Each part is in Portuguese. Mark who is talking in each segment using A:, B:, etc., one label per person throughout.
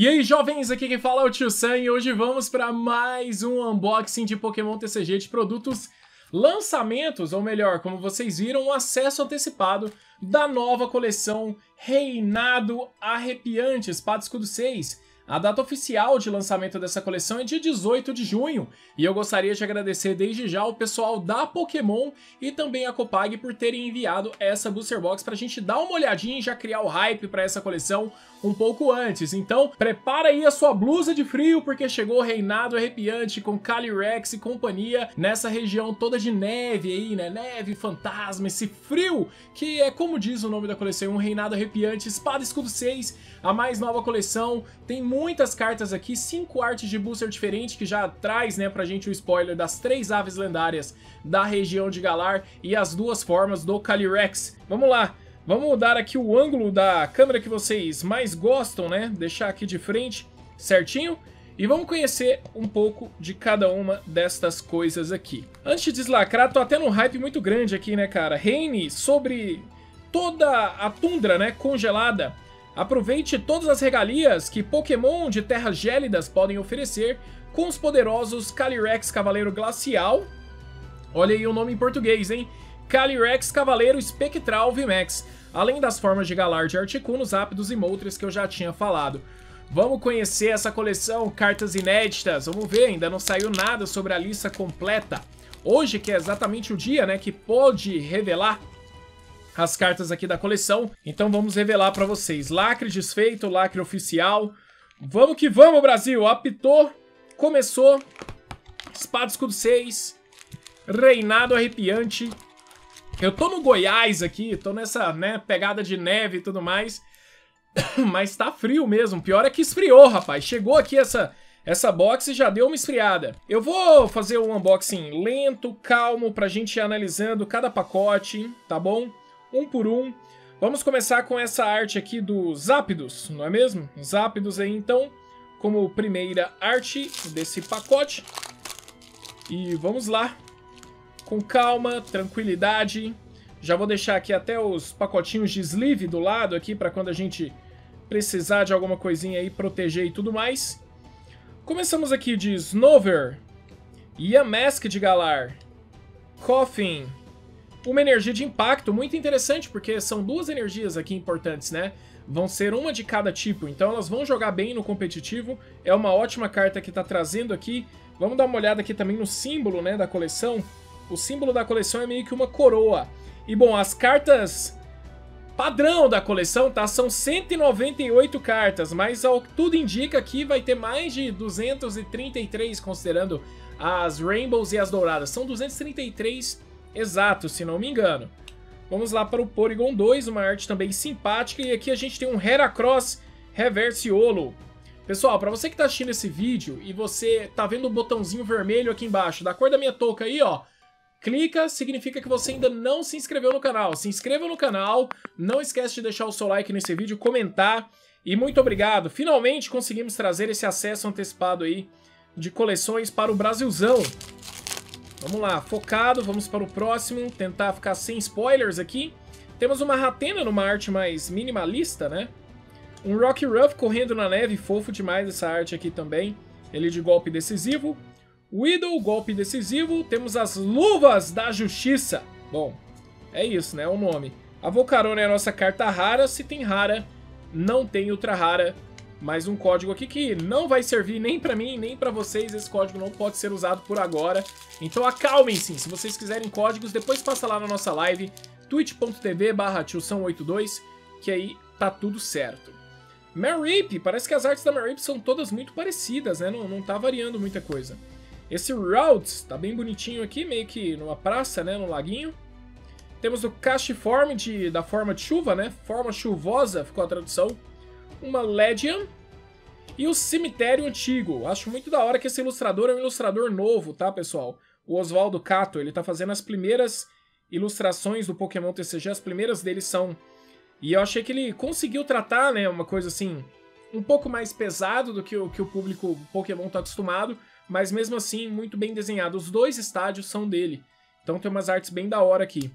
A: E aí, jovens, aqui quem fala é o Tio Sam e hoje vamos para mais um unboxing de Pokémon TCG de produtos lançamentos, ou melhor, como vocês viram, um acesso antecipado da nova coleção Reinado Arrepiante Espada Escudo 6, a data oficial de lançamento dessa coleção é dia 18 de junho, e eu gostaria de agradecer desde já o pessoal da Pokémon e também a Copag por terem enviado essa Booster Box pra gente dar uma olhadinha e já criar o hype para essa coleção um pouco antes. Então, prepara aí a sua blusa de frio, porque chegou o Reinado Arrepiante com Calyrex e companhia nessa região toda de neve aí, né? Neve, fantasma, esse frio, que é como diz o nome da coleção, um Reinado Arrepiante, Espada Escudo 6, a mais nova coleção, tem muitas cartas aqui, cinco artes de booster diferentes, que já traz, né, pra gente o spoiler das três aves lendárias da região de Galar e as duas formas do Calyrex. Vamos lá, vamos dar aqui o ângulo da câmera que vocês mais gostam, né, deixar aqui de frente certinho. E vamos conhecer um pouco de cada uma destas coisas aqui. Antes de deslacrar, tô até num hype muito grande aqui, né, cara? Reine sobre toda a tundra, né, congelada Aproveite todas as regalias que Pokémon de terras gélidas podem oferecer com os poderosos Calyrex Cavaleiro Glacial. Olha aí o nome em português, hein? Calyrex Cavaleiro Espectral VMAX, além das formas de Galar de Articunos, Ápidos e Moltres que eu já tinha falado. Vamos conhecer essa coleção, cartas inéditas, vamos ver, ainda não saiu nada sobre a lista completa. Hoje, que é exatamente o dia, né, que pode revelar as cartas aqui da coleção. Então vamos revelar para vocês. Lacre desfeito, lacre oficial. Vamos que vamos, Brasil! Apitou, começou. Espada Escudo 6. Reinado Arrepiante. Eu tô no Goiás aqui, tô nessa né, pegada de neve e tudo mais. Mas tá frio mesmo. Pior é que esfriou, rapaz. Chegou aqui essa, essa box já deu uma esfriada. Eu vou fazer um unboxing lento, calmo, pra gente ir analisando cada pacote, tá bom? um por um. Vamos começar com essa arte aqui dos Zápidos, não é mesmo? Zápidos aí, então, como primeira arte desse pacote. E vamos lá, com calma, tranquilidade. Já vou deixar aqui até os pacotinhos de sleeve do lado aqui, para quando a gente precisar de alguma coisinha aí, proteger e tudo mais. Começamos aqui de Snover, Yamask de Galar, Coffin, uma energia de impacto muito interessante, porque são duas energias aqui importantes, né? Vão ser uma de cada tipo, então elas vão jogar bem no competitivo. É uma ótima carta que está trazendo aqui. Vamos dar uma olhada aqui também no símbolo né, da coleção. O símbolo da coleção é meio que uma coroa. E bom, as cartas padrão da coleção, tá? São 198 cartas, mas ao que tudo indica aqui vai ter mais de 233, considerando as Rainbows e as Douradas. São 233 Exato, se não me engano. Vamos lá para o Porygon 2, uma arte também simpática. E aqui a gente tem um Heracross Reverse Olo. Pessoal, para você que está assistindo esse vídeo e você tá vendo o botãozinho vermelho aqui embaixo, da cor da minha touca aí, ó, clica, significa que você ainda não se inscreveu no canal. Se inscreva no canal, não esquece de deixar o seu like nesse vídeo, comentar. E muito obrigado, finalmente conseguimos trazer esse acesso antecipado aí de coleções para o Brasilzão. Vamos lá, focado, vamos para o próximo, tentar ficar sem spoilers aqui. Temos uma Ratena numa arte mais minimalista, né? Um Rocky Ruff correndo na neve, fofo demais essa arte aqui também. Ele de golpe decisivo. Widow, golpe decisivo. Temos as Luvas da Justiça. Bom, é isso, né? O nome. A Volcarona é a nossa carta rara. Se tem rara, não tem ultra rara mais um código aqui que não vai servir nem para mim, nem para vocês. Esse código não pode ser usado por agora. Então acalmem-se. Se vocês quiserem códigos, depois passa lá na nossa live, twitch.tv barra 82 que aí tá tudo certo. Marip, parece que as artes da Marip são todas muito parecidas, né? Não, não tá variando muita coisa. Esse Routes tá bem bonitinho aqui, meio que numa praça, né? No laguinho. Temos o Castiform de, da forma de chuva, né? Forma chuvosa, ficou a tradução uma Legion e o Cemitério Antigo. Acho muito da hora que esse ilustrador é um ilustrador novo, tá, pessoal? O Oswaldo Cato, ele tá fazendo as primeiras ilustrações do Pokémon TCG, as primeiras dele são... E eu achei que ele conseguiu tratar, né, uma coisa assim, um pouco mais pesado do que o, que o público Pokémon tá acostumado, mas mesmo assim muito bem desenhado. Os dois estádios são dele, então tem umas artes bem da hora aqui.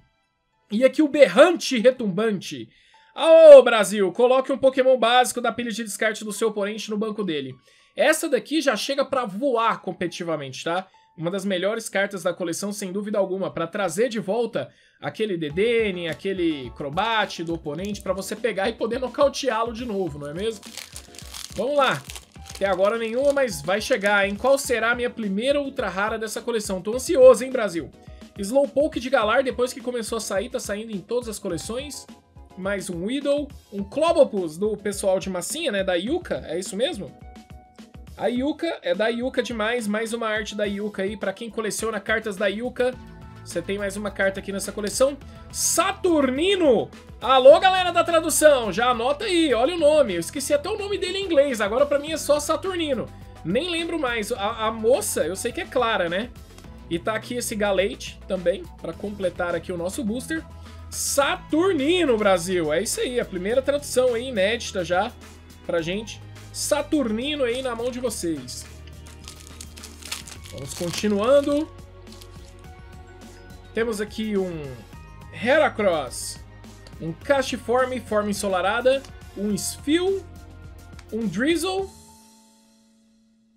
A: E aqui o Berrante Retumbante, Ô, Brasil, coloque um Pokémon básico da pilha de descarte do seu oponente no banco dele. Essa daqui já chega pra voar competitivamente, tá? Uma das melhores cartas da coleção, sem dúvida alguma, pra trazer de volta aquele Dedenne, aquele Crobat do oponente, pra você pegar e poder nocauteá-lo de novo, não é mesmo? Vamos lá. Até agora nenhuma, mas vai chegar, hein? Qual será a minha primeira ultra rara dessa coleção? Tô ansioso, hein, Brasil? Slowpoke de Galar, depois que começou a sair, tá saindo em todas as coleções. Mais um Widow. Um Clobopus do pessoal de massinha, né? Da Yuka, é isso mesmo? A Yuka é da Yuka demais, mais uma arte da Yuka aí. Pra quem coleciona cartas da Yuka, você tem mais uma carta aqui nessa coleção. Saturnino! Alô, galera da tradução, já anota aí, olha o nome. Eu esqueci até o nome dele em inglês, agora pra mim é só Saturnino. Nem lembro mais. A, a moça, eu sei que é Clara, né? E tá aqui esse Galate também, para completar aqui o nosso booster. Saturnino, Brasil! É isso aí, a primeira tradução aí, inédita já pra gente. Saturnino aí na mão de vocês. Vamos continuando. Temos aqui um Heracross, um Castiforme, forma ensolarada, um Sphil, um Drizzle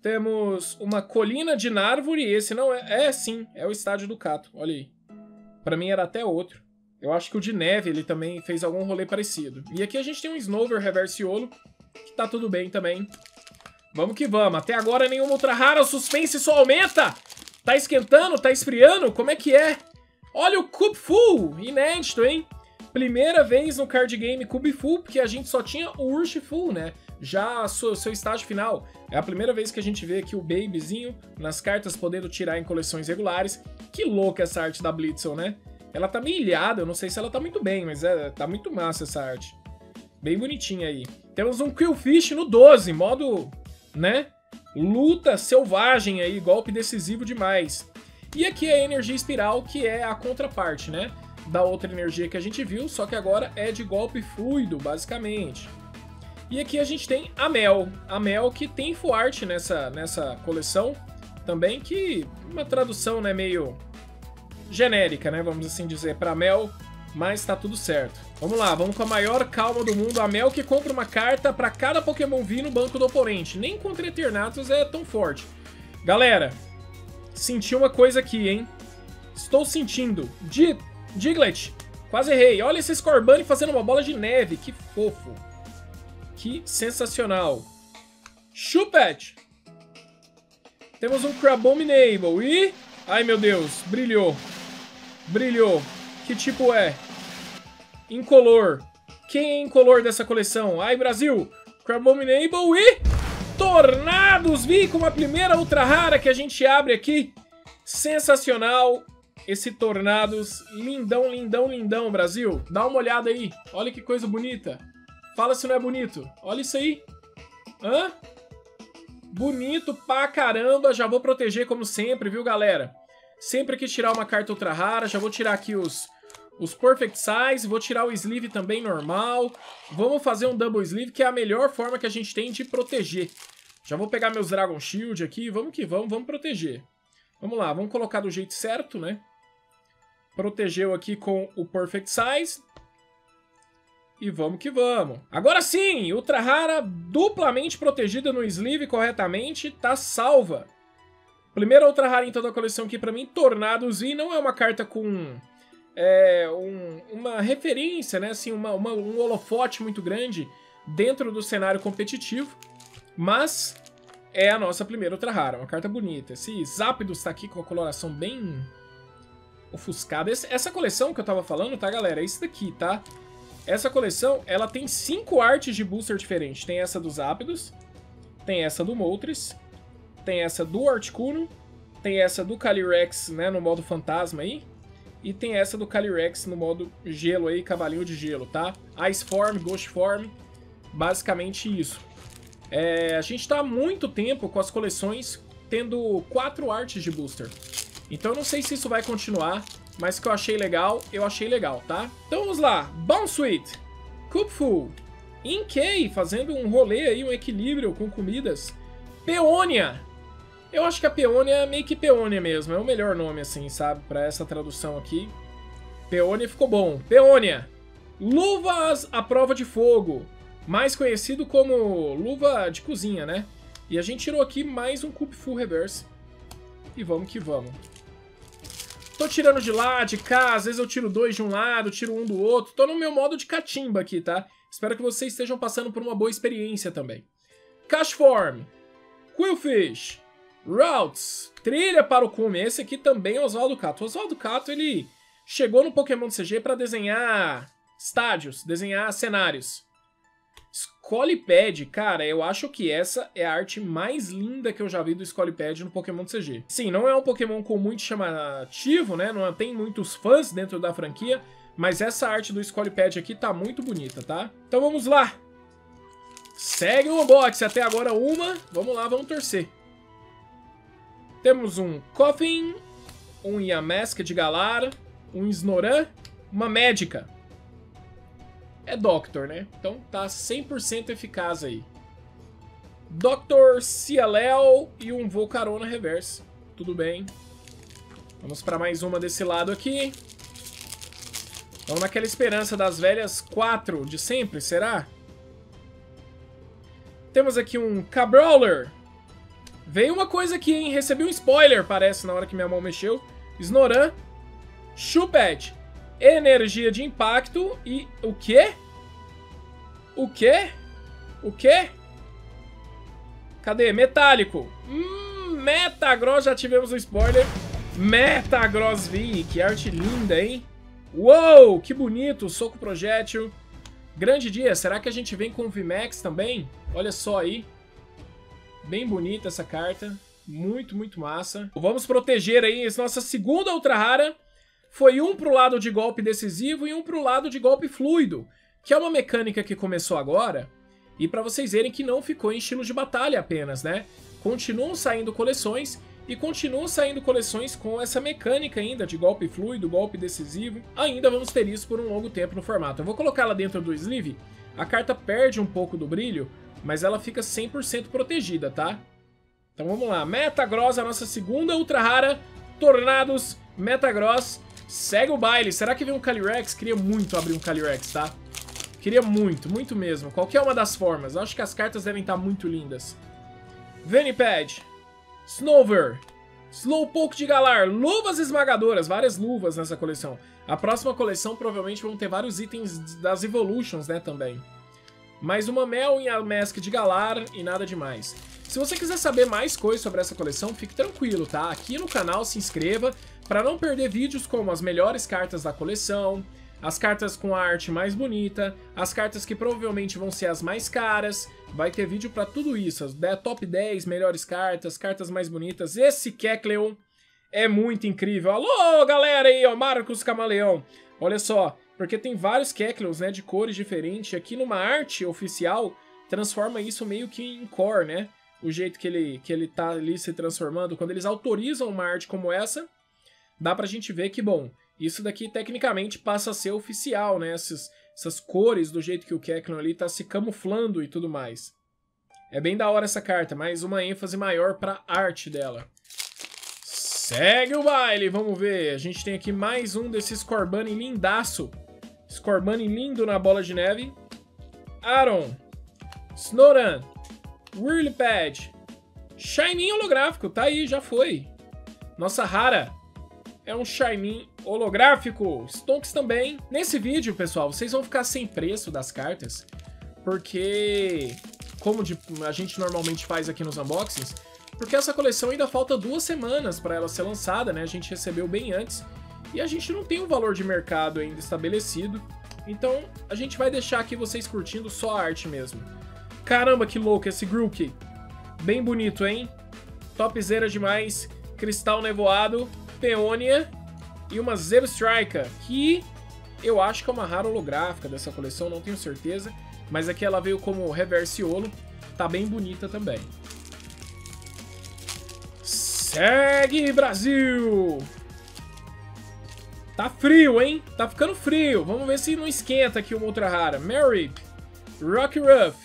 A: temos uma colina de Narvore, esse não é... É, sim, é o estádio do Cato, olha aí. Pra mim era até outro. Eu acho que o de neve ele também fez algum rolê parecido. E aqui a gente tem um Snover Reversiolo, que tá tudo bem também. Vamos que vamos. Até agora nenhuma ultra rara, o suspense só aumenta! Tá esquentando? Tá esfriando? Como é que é? Olha o Cube Full! Inédito, hein? Primeira vez no card game Cube Full, porque a gente só tinha o Ursh Full, né? já seu, seu estágio final. É a primeira vez que a gente vê aqui o Babyzinho nas cartas podendo tirar em coleções regulares. Que louca essa arte da Blitzel, né? Ela tá meio ilhada, eu não sei se ela tá muito bem, mas é, tá muito massa essa arte. Bem bonitinha aí. Temos um Quillfish no 12, modo, né? Luta selvagem aí, golpe decisivo demais. E aqui é a energia espiral, que é a contraparte, né? Da outra energia que a gente viu, só que agora é de golpe fluido, basicamente. E aqui a gente tem a Mel. A Mel que tem full art nessa, nessa coleção também, que uma tradução né, meio genérica, né, vamos assim dizer, para Mel, mas tá tudo certo. Vamos lá, vamos com a maior calma do mundo. A Mel que compra uma carta para cada Pokémon vir no banco do oponente. Nem contra Eternatus é tão forte. Galera, senti uma coisa aqui, hein? Estou sentindo. Di Diglett, quase errei. Olha esse Scorbunny fazendo uma bola de neve, que fofo. Que sensacional. Chupet. Temos um Crabominable e... Ai, meu Deus. Brilhou. Brilhou. Que tipo é? Incolor. Quem é incolor dessa coleção? Ai, Brasil. Crabominable e... Tornados! Vi com a primeira ultra rara que a gente abre aqui. Sensacional. Esse Tornados. Lindão, lindão, lindão, Brasil. Dá uma olhada aí. Olha que coisa bonita. Fala se não é bonito. Olha isso aí. Hã? Bonito pra caramba. Já vou proteger como sempre, viu, galera? Sempre que tirar uma carta ultra rara, já vou tirar aqui os, os Perfect Size, vou tirar o Sleeve também normal. Vamos fazer um Double Sleeve, que é a melhor forma que a gente tem de proteger. Já vou pegar meus Dragon Shield aqui, vamos que vamos, vamos proteger. Vamos lá, vamos colocar do jeito certo, né? Protegeu aqui com o Perfect Size. E vamos que vamos. Agora sim, Ultra Rara duplamente protegida no sleeve corretamente, tá salva. Primeira Ultra Rara em toda a coleção aqui pra mim, Tornados, e não é uma carta com é, um, uma referência, né, assim, uma, uma, um holofote muito grande dentro do cenário competitivo, mas é a nossa primeira Ultra Rara, uma carta bonita. Esse Zapdos tá aqui com a coloração bem ofuscada. Essa coleção que eu tava falando, tá, galera, é isso daqui, tá? Essa coleção, ela tem cinco artes de booster diferentes. Tem essa dos Ápidos, tem essa do Moltres, tem essa do Articuno, tem essa do Calyrex, né, no modo fantasma aí, e tem essa do Calyrex no modo gelo aí, cavalinho de gelo, tá? Ice Form, Ghost Form, basicamente isso. É, a gente tá há muito tempo com as coleções tendo quatro artes de booster. Então eu não sei se isso vai continuar, mas que eu achei legal, eu achei legal, tá? Então vamos lá, Bounsweet, Cupful, Inkei, fazendo um rolê aí, um equilíbrio com comidas, Peônia, eu acho que a Peônia é meio que Peônia mesmo, é o melhor nome assim, sabe, pra essa tradução aqui. Peônia ficou bom, Peônia, Luvas à prova de fogo, mais conhecido como luva de cozinha, né? E a gente tirou aqui mais um Cup Full Reverse. E vamos que vamos. Tô tirando de lá, de cá, às vezes eu tiro dois de um lado, tiro um do outro. Tô no meu modo de catimba aqui, tá? Espero que vocês estejam passando por uma boa experiência também. Cashform, Quillfish, Routes, Trilha para o Cume. Esse aqui também é Oswaldo Cato. Oswaldo Cato, ele chegou no Pokémon CG para desenhar estádios, desenhar cenários. Scoliped, cara, eu acho que essa é a arte mais linda que eu já vi do Scoliped no Pokémon CG. Sim, não é um Pokémon com muito chamativo, né? Não tem muitos fãs dentro da franquia, mas essa arte do Scoliped aqui tá muito bonita, tá? Então vamos lá. Segue o unboxing. Até agora uma. Vamos lá, vamos torcer. Temos um Coffin, um Yamask de Galar, um Snoran, uma Médica é Doctor, né? Então tá 100% eficaz aí. Doctor Cialel e um Volcarona Reverse. Tudo bem. Vamos para mais uma desse lado aqui. Vamos naquela esperança das velhas quatro de sempre, será? Temos aqui um Cabrawler. Veio uma coisa aqui, hein? Recebi um spoiler, parece, na hora que minha mão mexeu. Snoran. Chupet energia de impacto e o quê? O quê? O quê? Cadê? Metálico. Hum, Metagross, já tivemos um spoiler. Metagross V, que arte linda, hein? Uou, que bonito, soco projétil. Grande dia, será que a gente vem com o VMAX também? Olha só aí. Bem bonita essa carta. Muito, muito massa. Vamos proteger aí nossa segunda ultra rara foi um pro lado de golpe decisivo e um pro lado de golpe fluido, que é uma mecânica que começou agora, e para vocês verem que não ficou em estilo de batalha apenas, né? Continuam saindo coleções e continuam saindo coleções com essa mecânica ainda de golpe fluido, golpe decisivo. Ainda vamos ter isso por um longo tempo no formato. Eu vou colocar ela dentro do sleeve, a carta perde um pouco do brilho, mas ela fica 100% protegida, tá? Então vamos lá, Metagross, a nossa segunda ultra rara, Tornados, Metagross, Segue o baile. Será que vem um Calyrex? Queria muito abrir um Calyrex, tá? Queria muito, muito mesmo. Qualquer uma das formas. Acho que as cartas devem estar muito lindas. Venipad. Snover. Slowpoke de Galar. Luvas esmagadoras. Várias luvas nessa coleção. A próxima coleção provavelmente vão ter vários itens das Evolutions, né, também. Mais uma Mel em Mask de Galar e nada demais. Se você quiser saber mais coisas sobre essa coleção, fique tranquilo, tá? Aqui no canal se inscreva para não perder vídeos como as melhores cartas da coleção, as cartas com a arte mais bonita, as cartas que provavelmente vão ser as mais caras, vai ter vídeo para tudo isso, as top 10 melhores cartas, cartas mais bonitas. Esse Kecleon é muito incrível. Alô, galera aí, ó, Marcos Camaleão. Olha só, porque tem vários Kecleons, né, de cores diferentes. Aqui numa arte oficial, transforma isso meio que em core, né? O jeito que ele, que ele tá ali se transformando. Quando eles autorizam uma arte como essa, dá pra gente ver que, bom, isso daqui tecnicamente passa a ser oficial, né? Essas, essas cores do jeito que o Kecleon ali tá se camuflando e tudo mais. É bem da hora essa carta, mais uma ênfase maior pra arte dela. Segue o baile, vamos ver. A gente tem aqui mais um desses Corbani lindaço. Scorbunny lindo na bola de neve. Aaron. Snoran. Whirlpad. Shiny holográfico, tá aí, já foi. Nossa rara é um Shiny holográfico. Stonks também. Nesse vídeo, pessoal, vocês vão ficar sem preço das cartas, porque, como a gente normalmente faz aqui nos unboxings, porque essa coleção ainda falta duas semanas para ela ser lançada, né? A gente recebeu bem antes e a gente não tem um valor de mercado ainda estabelecido. Então, a gente vai deixar aqui vocês curtindo só a arte mesmo. Caramba, que louco esse Grookey. Bem bonito, hein? Topzera demais. Cristal nevoado. Peônia e uma Zero Striker, que eu acho que é uma rara holográfica dessa coleção, não tenho certeza, mas aqui ela veio como Reversiolo, tá bem bonita também. Segue, Brasil! Tá frio, hein? Tá ficando frio. Vamos ver se não esquenta aqui uma outra rara. Merrip, Rocky Ruff,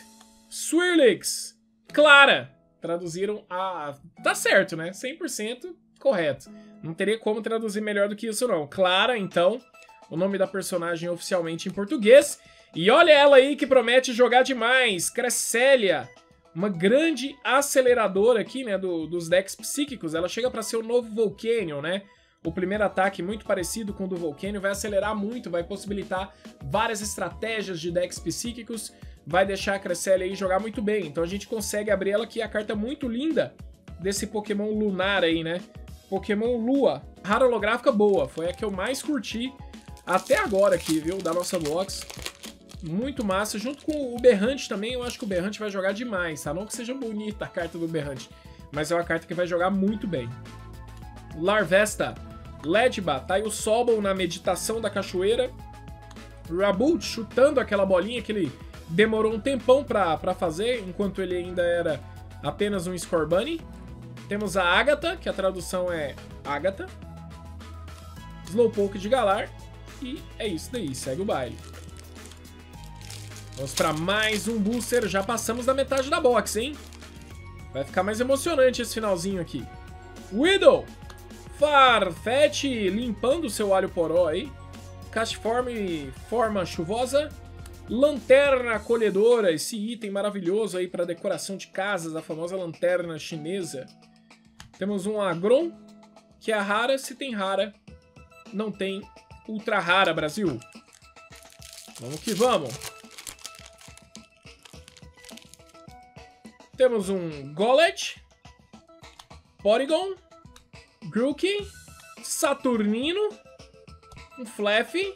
A: Swirlix, Clara. Traduziram a... Tá certo, né? 100% correto. Não teria como traduzir melhor do que isso, não. Clara, então, o nome da personagem oficialmente em português. E olha ela aí que promete jogar demais, Cresselia, uma grande aceleradora aqui, né, do, dos decks psíquicos. Ela chega para ser o novo Volcanion, né? O primeiro ataque muito parecido com o do Volcanion vai acelerar muito, vai possibilitar várias estratégias de decks psíquicos, vai deixar a Cresselia aí jogar muito bem. Então a gente consegue abrir ela aqui, a carta muito linda desse Pokémon lunar aí, né? Pokémon Lua. Rara holográfica boa, foi a que eu mais curti até agora aqui, viu, da nossa box. Muito massa, junto com o Berrante também, eu acho que o Berrante vai jogar demais, tá? Não que seja bonita a carta do Berrante, mas é uma carta que vai jogar muito bem. Larvesta, Ledba, tá aí o Sobol na meditação da cachoeira. Rabult chutando aquela bolinha que ele demorou um tempão pra fazer, enquanto ele ainda era apenas um Scorbunny. Temos a Agatha, que a tradução é Agatha. Slowpoke de Galar. E é isso daí, segue o baile. Vamos para mais um booster. Já passamos da metade da box, hein? Vai ficar mais emocionante esse finalzinho aqui. Widow! Farfetch limpando seu alho poró aí. Castform forma chuvosa. Lanterna acolhedora, esse item maravilhoso aí para decoração de casas, a famosa lanterna chinesa. Temos um Agron, que é rara. Se tem rara, não tem ultra rara, Brasil. Vamos que vamos. Temos um Gollet, Porygon, Grookey, Saturnino, um Fluffy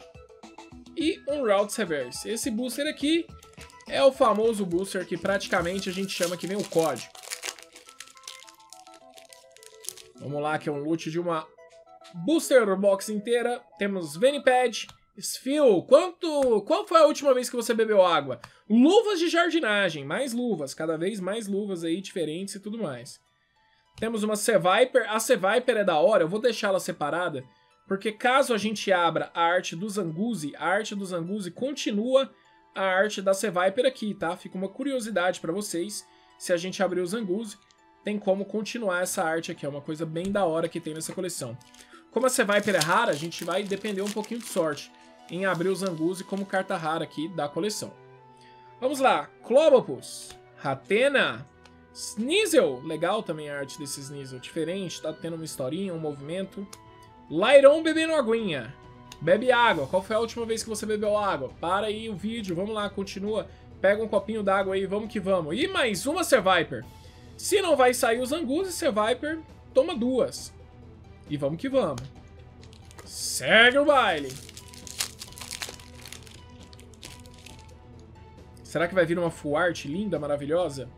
A: e um Routes Reverse. Esse booster aqui é o famoso booster que praticamente a gente chama que nem o código. Vamos lá, que é um loot de uma booster box inteira. Temos Venipad, Sfil. Quanto, qual foi a última vez que você bebeu água? Luvas de jardinagem, mais luvas, cada vez mais luvas aí diferentes e tudo mais. Temos uma C-Viper. A C-Viper é da hora, eu vou deixar ela separada, porque caso a gente abra a arte do Zanguzi, a arte do Zanguzi continua a arte da C-Viper aqui, tá? Fica uma curiosidade para vocês, se a gente abrir o Zanguzi, tem como continuar essa arte aqui, é uma coisa bem da hora que tem nessa coleção. Como a C-Viper é rara, a gente vai depender um pouquinho de sorte em abrir o Zanguzi como carta rara aqui da coleção. Vamos lá, Clobopus, Ratena, Sneasel, legal também a arte desse Sneasel, diferente, tá tendo uma historinha, um movimento. Lyron bebendo aguinha, bebe água, qual foi a última vez que você bebeu água? Para aí o vídeo, vamos lá, continua, pega um copinho d'água aí, vamos que vamos. E mais uma Viper. Se não vai sair os Angus e Viper, toma duas. E vamos que vamos. Segue o baile. Será que vai vir uma full art linda, maravilhosa?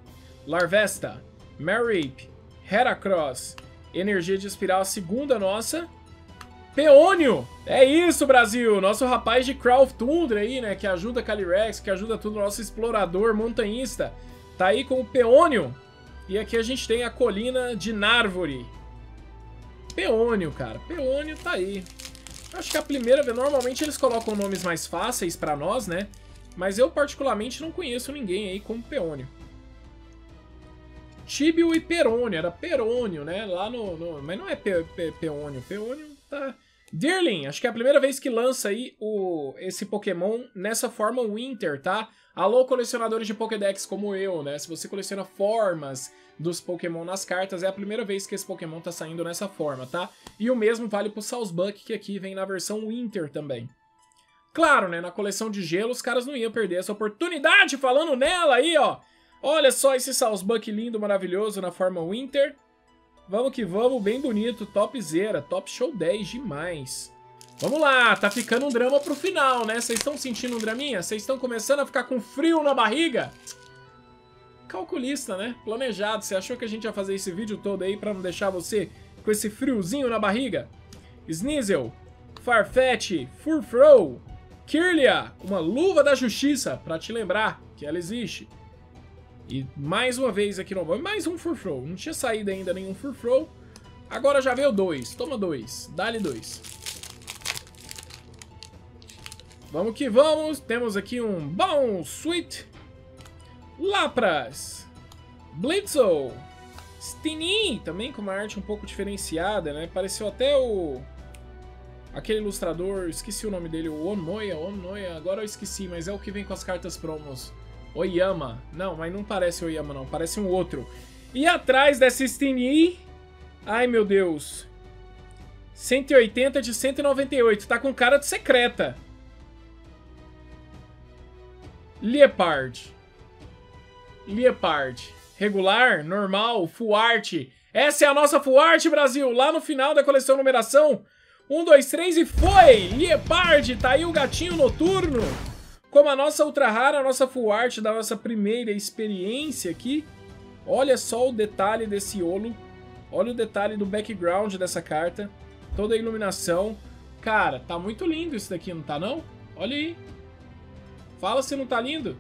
A: Larvesta, Marip, Heracross, Energia de Espiral, segunda nossa. Peônio! É isso, Brasil! Nosso rapaz de Craft Tundra aí, né? Que ajuda Calyrex, que ajuda tudo, nosso explorador montanhista. Tá aí com o Peônio. E aqui a gente tem a colina de Narvori. Peônio, cara. Peônio tá aí. Acho que a primeira vez... Normalmente eles colocam nomes mais fáceis pra nós, né? Mas eu particularmente não conheço ninguém aí como Peônio. Tíbio e Perônio, era Perônio, né? Lá no, no... Mas não é pe, pe, Peônio, Peônio tá... Deerling, acho que é a primeira vez que lança aí o, esse Pokémon nessa forma Winter, tá? Alô, colecionadores de Pokédex como eu, né? Se você coleciona formas dos Pokémon nas cartas, é a primeira vez que esse Pokémon tá saindo nessa forma, tá? E o mesmo vale pro Salzbuck, que aqui vem na versão Winter também. Claro, né, na coleção de gelo os caras não iam perder essa oportunidade falando nela aí, ó. Olha só esse Salzbuck lindo, maravilhoso na forma Winter. Vamos que vamos, bem bonito, topzera, top show 10 demais. Vamos lá, tá ficando um drama pro final, né? Vocês estão sentindo um draminha? Vocês estão começando a ficar com frio na barriga? Calculista, né? Planejado. Você achou que a gente ia fazer esse vídeo todo aí pra não deixar você com esse friozinho na barriga? Sneasel, Farfetch, Furfro, Kirlia, uma luva da justiça, pra te lembrar que ela existe. E mais uma vez aqui no mais um Furfro. Não tinha saído ainda nenhum Furfro. Agora já veio dois. Toma dois. Dá-lhe dois. Vamos que vamos. Temos aqui um bom Sweet. Lapras. Blitzel. Stini, também com uma arte um pouco diferenciada, né? Pareceu até o Aquele ilustrador, esqueci o nome dele, o Onoya, Onoya, agora eu esqueci, mas é o que vem com as cartas promos. Oyama. Não, mas não parece Oyama não, parece um outro. E atrás dessa Stini... Ai, meu Deus. 180 de 198, tá com cara de secreta. Leopard. Leopard. Regular, normal, full art. Essa é a nossa full art, Brasil. Lá no final da coleção numeração. 1, 2, 3 e foi! Leopard, tá aí o gatinho noturno. Como a nossa ultra rara, a nossa full art da nossa primeira experiência aqui. Olha só o detalhe desse olo. Olha o detalhe do background dessa carta. Toda a iluminação. Cara, tá muito lindo isso daqui, não tá não? Olha aí. Fala se não tá lindo.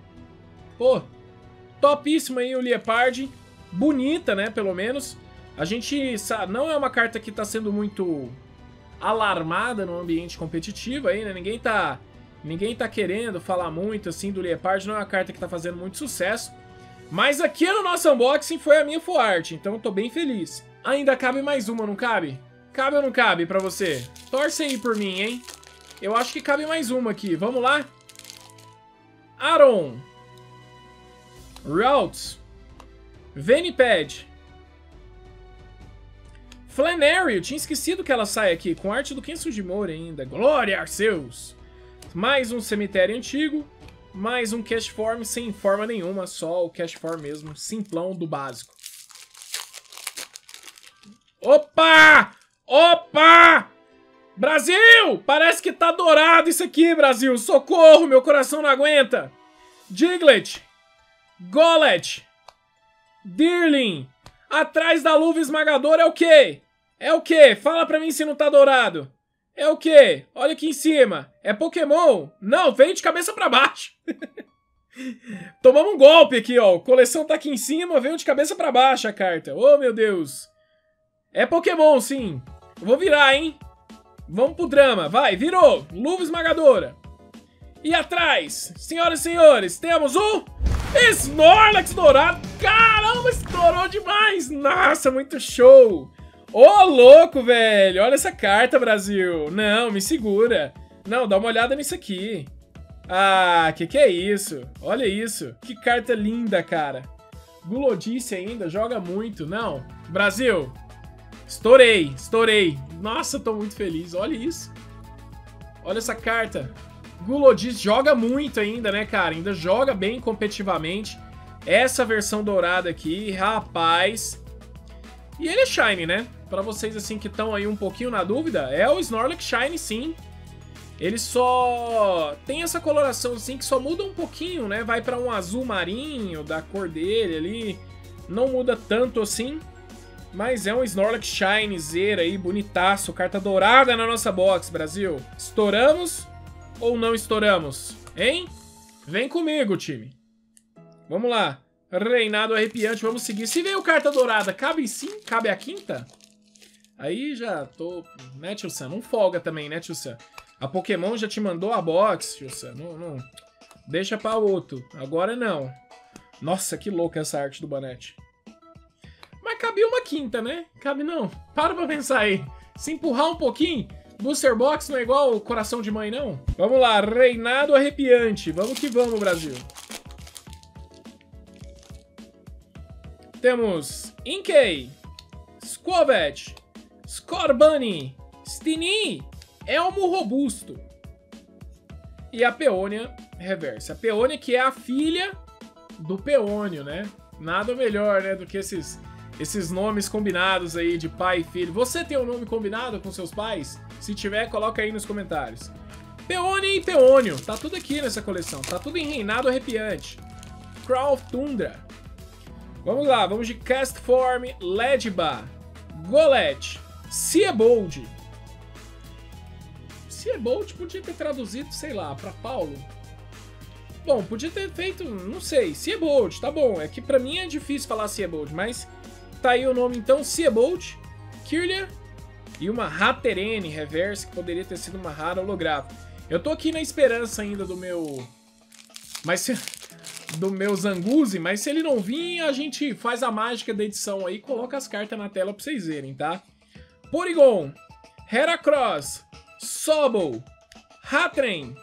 A: Pô, topíssimo aí o Leopard. Bonita, né, pelo menos. A gente não é uma carta que tá sendo muito alarmada no ambiente competitivo aí, né? Ninguém tá, ninguém tá querendo falar muito assim do Leopard, não é uma carta que tá fazendo muito sucesso. Mas aqui no nosso unboxing foi a minha full art, então eu tô bem feliz. Ainda cabe mais uma, não cabe? Cabe ou não cabe pra você? Torce aí por mim, hein? Eu acho que cabe mais uma aqui. Vamos lá? Aaron. Routes. Venipad. Flannery, eu tinha esquecido que ela sai aqui, com arte do Ken Sugimori ainda. Glória Arceus! Mais um cemitério antigo, mais um cash form sem forma nenhuma, só o cash form mesmo, simplão do básico. Opa! Opa! Brasil! Parece que tá dourado isso aqui, Brasil! Socorro, meu coração não aguenta! Diglett! Gollet! Deerling! Atrás da luva esmagadora é o quê? É o quê? Fala pra mim se não tá dourado. É o quê? Olha aqui em cima. É Pokémon? Não, veio de cabeça pra baixo. Tomamos um golpe aqui, ó. Coleção tá aqui em cima, veio de cabeça pra baixo a carta. Oh, meu Deus. É Pokémon, sim. Vou virar, hein? Vamos pro drama. Vai, virou. Luva esmagadora. E atrás, senhoras e senhores, temos o Snorlax dourado. Caramba, estourou demais. Nossa, muito show. Ô, oh, louco, velho. Olha essa carta, Brasil. Não, me segura. Não, dá uma olhada nisso aqui. Ah, que que é isso? Olha isso. Que carta linda, cara. Gulodice ainda, joga muito. Não, Brasil, Estourei, estourei. Nossa, tô muito feliz. Olha isso. Olha essa carta. Gulodis joga muito ainda, né, cara? Ainda joga bem competitivamente. Essa versão dourada aqui, rapaz. E ele é Shine, né? Pra vocês, assim, que estão aí um pouquinho na dúvida, é o Snorlax Shine, sim. Ele só tem essa coloração, assim, que só muda um pouquinho, né? Vai pra um azul marinho da cor dele ali. Não muda tanto assim. Mas é um Snorlax Shine Zera aí, bonitaço. Carta dourada na nossa box, Brasil. Estouramos ou não estouramos? Hein? Vem comigo, time. Vamos lá. Reinado arrepiante, vamos seguir. Se veio carta dourada, cabe sim? Cabe a quinta? Aí já tô... Né, tio Sam? Não folga também, né, tio Sam? A Pokémon já te mandou a box, tio Sam. Não, não... Deixa pra outro. Agora não. Nossa, que louca essa arte do Banete. Mas cabe uma quinta, né? Cabe não. Para pra pensar aí. Se empurrar um pouquinho, Booster Box não é igual o coração de mãe, não? Vamos lá, reinado arrepiante. Vamos que vamos, Brasil. Temos Inkei, Squavet, Scorbunny, Stini, Elmo Robusto e a Peônia Reversa. A Peônia que é a filha do Peônio, né? Nada melhor, né, do que esses esses nomes combinados aí de pai e filho. Você tem um nome combinado com seus pais? Se tiver, coloca aí nos comentários. Peone e Peônio, tá tudo aqui nessa coleção, tá tudo em reinado arrepiante. Crawl Tundra. Vamos lá, vamos de Castform, Ledba, Golett, Seabold. Seabold podia ter traduzido, sei lá, pra Paulo. Bom, podia ter feito, não sei, Seabold, tá bom. É que pra mim é difícil falar Seabold, mas Tá aí o nome então, Seabolt, Kirlia e uma Hatterene Reverse, que poderia ter sido uma rara holográfica. Eu tô aqui na esperança ainda do meu... Mas se... do meu Zanguzi, mas se ele não vir, a gente faz a mágica da edição aí, coloca as cartas na tela pra vocês verem, tá? Porygon, Heracross, Sobol, Hatren,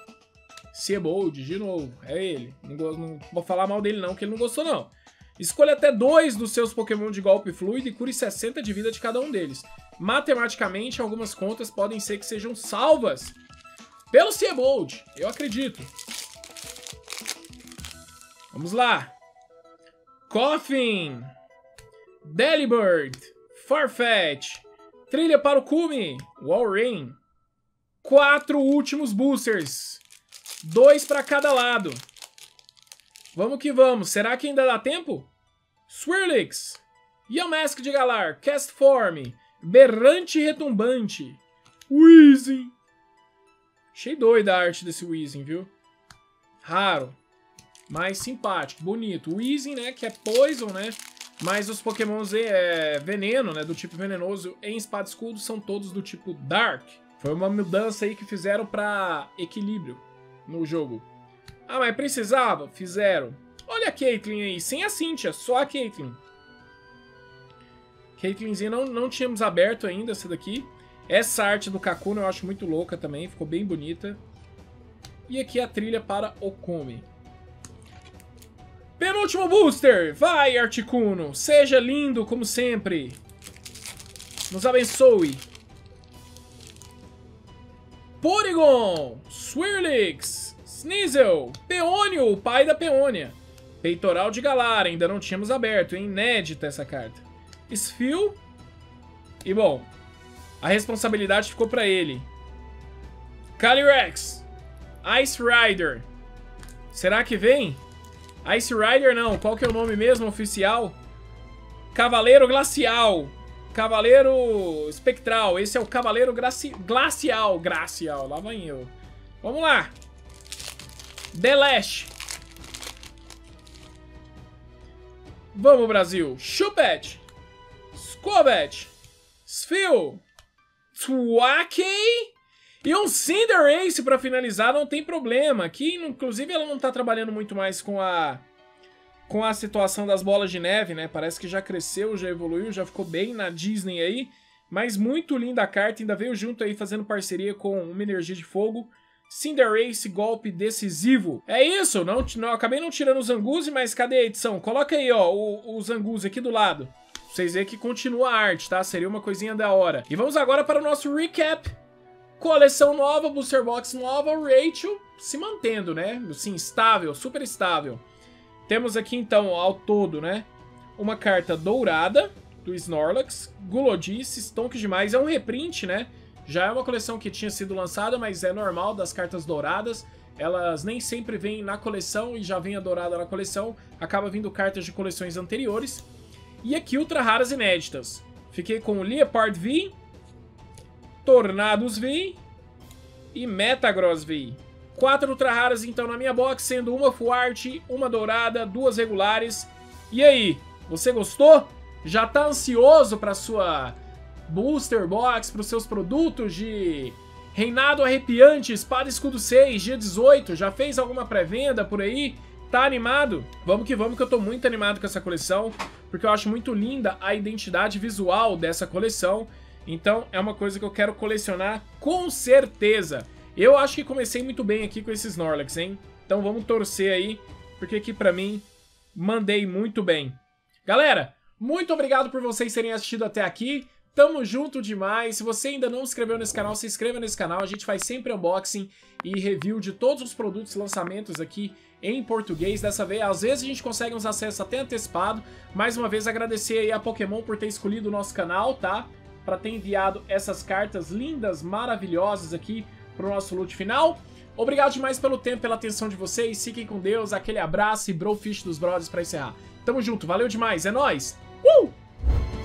A: Seabold, de novo, é ele. Não, não, vou falar mal dele não, que ele não gostou não. Escolha até dois dos seus Pokémon de golpe fluido e cure 60 de vida de cada um deles. Matematicamente, algumas contas podem ser que sejam salvas pelo Seabold, eu acredito. Vamos lá. Coffin, Delibird, Farfetch, Trilha para o Cume, Walrein. Quatro últimos boosters. Dois para cada lado. Vamos que vamos. Será que ainda dá tempo? Swirlix. Yamask de Galar. Castform. Berrante Retumbante. Weezing. Achei doida a arte desse Weezing, viu? Raro. Mais simpático. Bonito. Weezing, né? Que é Poison, né? Mas os pokémons é, veneno, né? Do tipo venenoso em espada escudo são todos do tipo Dark. Foi uma mudança aí que fizeram pra equilíbrio no jogo. Ah, mas precisava? Fizeram. Olha a Caitlyn aí, sem a Cynthia, só a Caitlyn. Caitlynzinha não, não tínhamos aberto ainda essa daqui. Essa arte do Kakuna eu acho muito louca também, ficou bem bonita. E aqui a trilha para Okumi. Penúltimo booster! Vai, Articuno! Seja lindo, como sempre! Nos abençoe! Porygon! Swirlix! Sneasel! Peônio, o pai da Peônia! Peitoral de Galar, ainda não tínhamos aberto, hein? Inédita essa carta. Sfil. E, bom, a responsabilidade ficou pra ele. Calyrex! Ice Rider! Será que vem? Ice Rider não, qual que é o nome mesmo oficial? Cavaleiro Glacial. Cavaleiro Espectral. Esse é o Cavaleiro Glaci... Glacial. Glacial, lá vai eu. Vamos lá. Delash. Vamos, Brasil. Chupet. Scorbet. Sfil. Twakey. E um Cinderace para finalizar não tem problema. Aqui, inclusive, ela não tá trabalhando muito mais com a com a situação das bolas de neve, né? Parece que já cresceu, já evoluiu, já ficou bem na Disney aí. Mas muito linda a carta, ainda veio junto aí fazendo parceria com uma energia de fogo. Cinderace, golpe decisivo. É isso, não, não acabei não tirando o Zanguzi, mas cadê a edição? Coloca aí, ó, o, o Zanguzi aqui do lado. Pra vocês verem que continua a arte, tá? Seria uma coisinha da hora. E vamos agora para o nosso recap Coleção nova, booster box nova, Rachel se mantendo, né? Assim, estável, super estável. Temos aqui, então, ao todo, né? Uma carta dourada do Snorlax, Gulodice, Stonk demais. É um reprint, né? Já é uma coleção que tinha sido lançada, mas é normal das cartas douradas. Elas nem sempre vêm na coleção e já vem a dourada na coleção. Acaba vindo cartas de coleções anteriores. E aqui, ultra raras inéditas. Fiquei com o Leopard V, Tornados V e Metagross V. Quatro ultra raras então na minha box, sendo uma full art, uma dourada, duas regulares. E aí, você gostou? Já tá ansioso para sua booster box, para os seus produtos de Reinado Arrepiante, Espada Escudo 6, dia 18? Já fez alguma pré-venda por aí? Tá animado? Vamos que vamos que eu tô muito animado com essa coleção, porque eu acho muito linda a identidade visual dessa coleção. Então é uma coisa que eu quero colecionar com certeza. Eu acho que comecei muito bem aqui com esses Snorlax, hein? Então vamos torcer aí, porque aqui pra mim mandei muito bem. Galera, muito obrigado por vocês terem assistido até aqui. Tamo junto demais. Se você ainda não se inscreveu nesse canal, se inscreva nesse canal. A gente faz sempre unboxing e review de todos os produtos e lançamentos aqui em português. Dessa vez, às vezes a gente consegue uns acessos até antecipado. Mais uma vez, agradecer aí a Pokémon por ter escolhido o nosso canal, tá? Para ter enviado essas cartas lindas, maravilhosas aqui pro nosso loot final. Obrigado demais pelo tempo, pela atenção de vocês. Fiquem com Deus, aquele abraço e Brofish dos Brothers para encerrar. Tamo junto, valeu demais, é nóis! Uh!